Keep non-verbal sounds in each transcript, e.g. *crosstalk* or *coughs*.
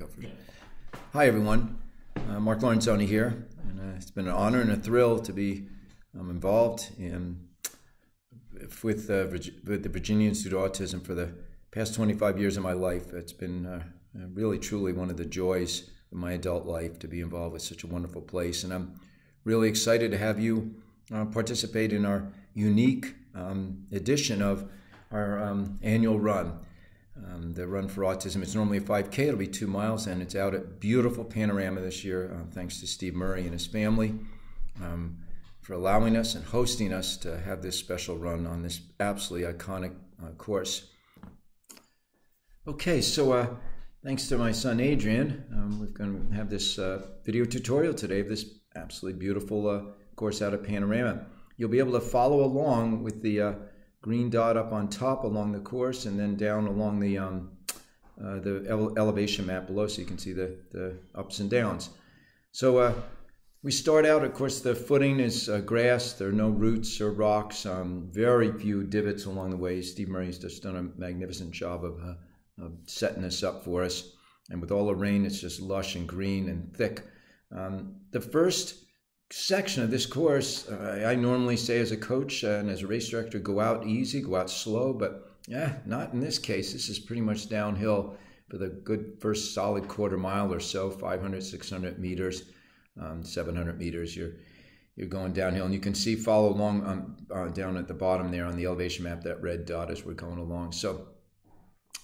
go for it. Hi, everyone. Uh, Mark Lorenzoni here, and uh, it's been an honor and a thrill to be um, involved in with, uh, with the Virginia Institute of Autism for the past 25 years of my life. It's been uh, really, truly one of the joys of my adult life to be involved with such a wonderful place, and I'm really excited to have you uh, participate in our unique um, edition of our um, annual run um, the Run for Autism. It's normally a 5K, it'll be two miles, and it's out at beautiful Panorama this year, uh, thanks to Steve Murray and his family um, for allowing us and hosting us to have this special run on this absolutely iconic uh, course. Okay, so uh, thanks to my son Adrian, um, we're going to have this uh, video tutorial today of this absolutely beautiful uh, course out at Panorama. You'll be able to follow along with the uh, green dot up on top along the course and then down along the um, uh, the ele elevation map below so you can see the, the ups and downs. So uh, we start out, of course, the footing is uh, grass. There are no roots or rocks, um, very few divots along the way. Steve Murray's just done a magnificent job of, uh, of, setting this up for us. And with all the rain, it's just lush and green and thick. Um, the first section of this course, uh, I normally say as a coach and as a race director, go out easy, go out slow, but yeah, not in this case. This is pretty much downhill for the good first solid quarter mile or so, 500, 600 meters, um, 700 meters. You're you're going downhill, and you can see follow along um, uh, down at the bottom there on the elevation map that red dot as we're going along. So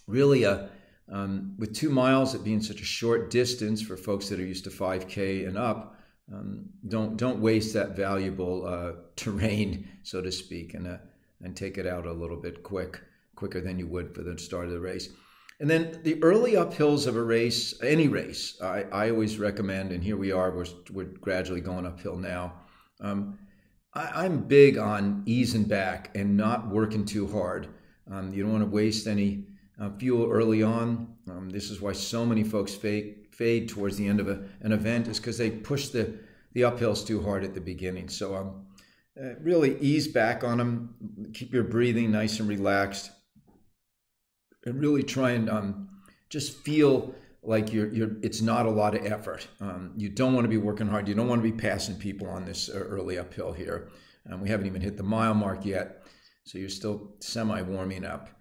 really, uh, um, with two miles, it being such a short distance for folks that are used to 5K and up, um, don't don't waste that valuable uh, *laughs* terrain, so to speak, and uh, and take it out a little bit quick, quicker than you would for the start of the race. And then the early uphills of a race, any race, I, I always recommend, and here we are, we're, we're gradually going uphill now. Um, I, am big on easing back and not working too hard. Um, you don't want to waste any uh, fuel early on. Um, this is why so many folks fake, fade towards the end of a, an event is because they push the, the uphills too hard at the beginning. So um, uh, really ease back on them, keep your breathing nice and relaxed, and really try and um, just feel like you're, you're it's not a lot of effort. Um, you don't want to be working hard. You don't want to be passing people on this uh, early uphill here. Um, we haven't even hit the mile mark yet, so you're still semi warming up.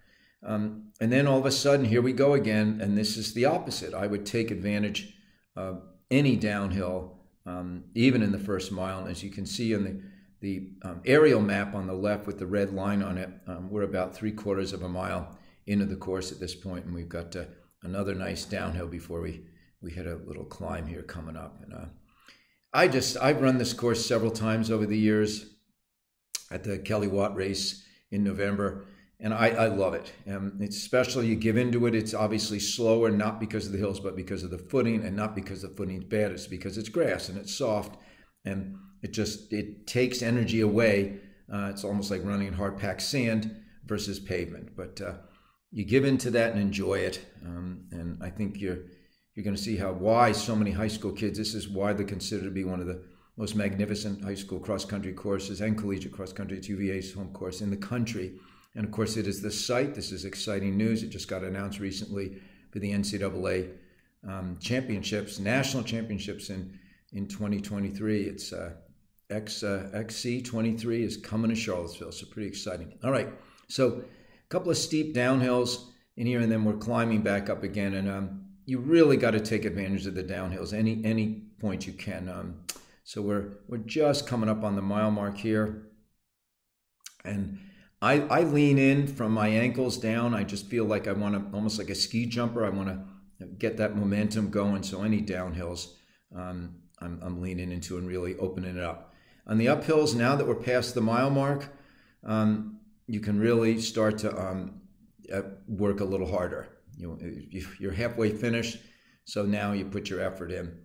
Um, and then all of a sudden, here we go again, and this is the opposite. I would take advantage of any downhill, um, even in the first mile. And as you can see on the the um, aerial map on the left with the red line on it, um, we're about three quarters of a mile into the course at this point, and we've got uh, another nice downhill before we we hit a little climb here coming up. And uh, I just I've run this course several times over the years at the Kelly Watt race in November and I, I love it. Um, it's special. You give into it. It's obviously slower, not because of the hills, but because of the footing, and not because the footing's bad. It's because it's grass and it's soft, and it just it takes energy away. Uh, it's almost like running in hard packed sand versus pavement. But uh, you give into that and enjoy it, um, and I think you're you're going to see how why so many high school kids. This is widely considered to be one of the most magnificent high school cross country courses and collegiate cross country. It's UVA's home course in the country and of course, it is the site. This is exciting news. It just got announced recently for the NCAA um, championships, national championships in, in 2023. It's uh, X, uh, XC23 is coming to Charlottesville, so pretty exciting. All right, so a couple of steep downhills in here, and then we're climbing back up again. And um, you really got to take advantage of the downhills any any point you can. Um, so we're we're just coming up on the mile mark here, and I, I lean in from my ankles down. I just feel like I want to, almost like a ski jumper, I want to get that momentum going. So any downhills, um, I'm, I'm leaning into and really opening it up. On the uphills, now that we're past the mile mark, um, you can really start to um, uh, work a little harder. You you're halfway finished, so now you put your effort in.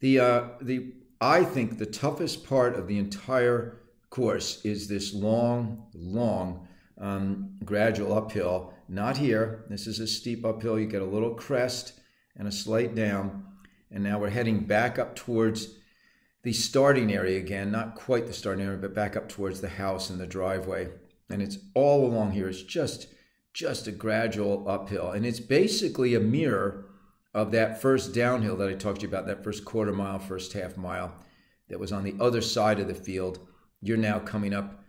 The uh, the I think the toughest part of the entire course is this long, long, um, gradual uphill. Not here. This is a steep uphill. You get a little crest and a slight down. And now we're heading back up towards the starting area again. Not quite the starting area, but back up towards the house and the driveway. And it's all along here. It's just, just a gradual uphill. And it's basically a mirror of that first downhill that I talked to you about, that first quarter mile, first half mile that was on the other side of the field, you're now coming up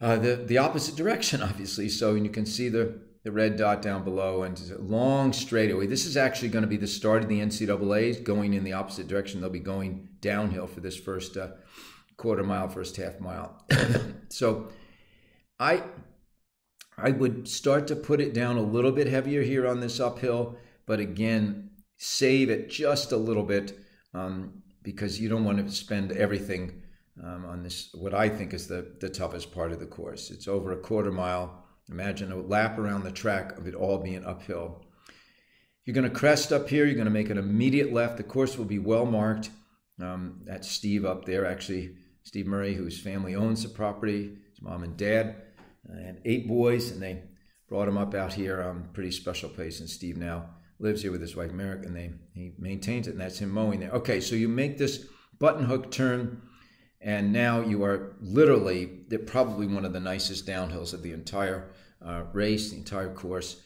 uh, the, the opposite direction, obviously. So you can see the, the red dot down below and long straightaway. This is actually going to be the start of the NCAA's going in the opposite direction. They'll be going downhill for this first uh, quarter mile, first half mile. *coughs* so I I would start to put it down a little bit heavier here on this uphill, but again, save it just a little bit um, because you don't want to spend everything um, on this, what I think is the, the toughest part of the course. It's over a quarter mile. Imagine a lap around the track of it all being uphill. You're going to crest up here. You're going to make an immediate left. The course will be well marked. Um, that's Steve up there, actually, Steve Murray, whose family owns the property, his mom and dad and eight boys, and they brought him up out here. Um, pretty special place, and Steve now lives here with his wife Merrick, and they he maintains it, and that's him mowing there. Okay, so you make this button hook turn, and now you are literally probably one of the nicest downhills of the entire uh, race, the entire course,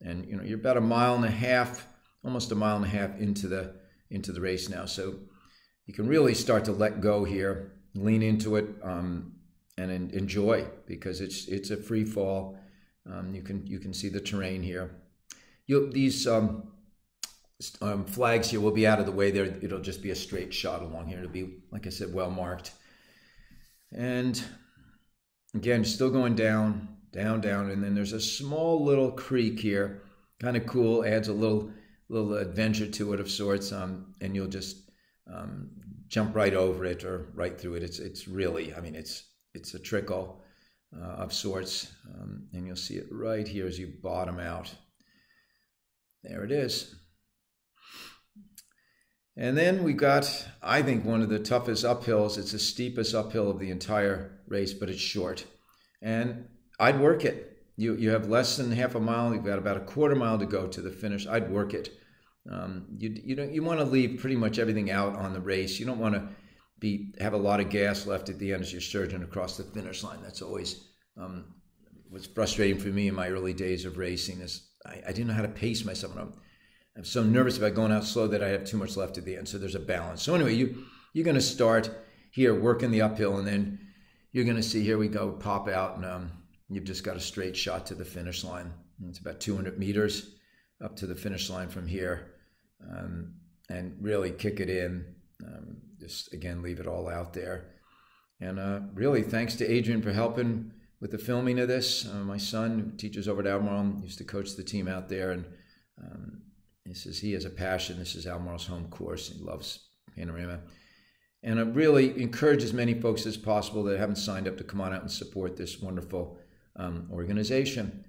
and you know you're about a mile and a half, almost a mile and a half into the into the race now, so you can really start to let go here, lean into it. Um, and enjoy because it's it's a free fall. Um, you can you can see the terrain here. you these um, um, flags here will be out of the way. There, it'll just be a straight shot along here. It'll be like I said, well marked. And again, still going down, down, down, and then there's a small little creek here, kind of cool. Adds a little little adventure to it of sorts. Um, and you'll just um, jump right over it or right through it. It's it's really, I mean, it's it's a trickle uh, of sorts, um, and you'll see it right here as you bottom out. There it is. And then we got, I think, one of the toughest uphills. It's the steepest uphill of the entire race, but it's short. And I'd work it. You, you have less than half a mile. You've got about a quarter mile to go to the finish. I'd work it. Um, you you don't you want to leave pretty much everything out on the race. You don't want to be have a lot of gas left at the end as you're surging across the finish line. That's always um, was frustrating for me in my early days of racing. Is I, I didn't know how to pace myself. I'm, I'm so nervous about going out slow that I have too much left at the end. So there's a balance. So anyway, you you're going to start here working the uphill, and then you're going to see here we go pop out, and um, you've just got a straight shot to the finish line. And it's about 200 meters up to the finish line from here, um, and really kick it in. Um, just again leave it all out there. And uh, really, thanks to Adrian for helping with the filming of this. Uh, my son, who teaches over at Albemarle, used to coach the team out there, and um, he says he has a passion. This is Albemarle's home course. He loves Panorama. And I really encourage as many folks as possible that haven't signed up to come on out and support this wonderful um, organization.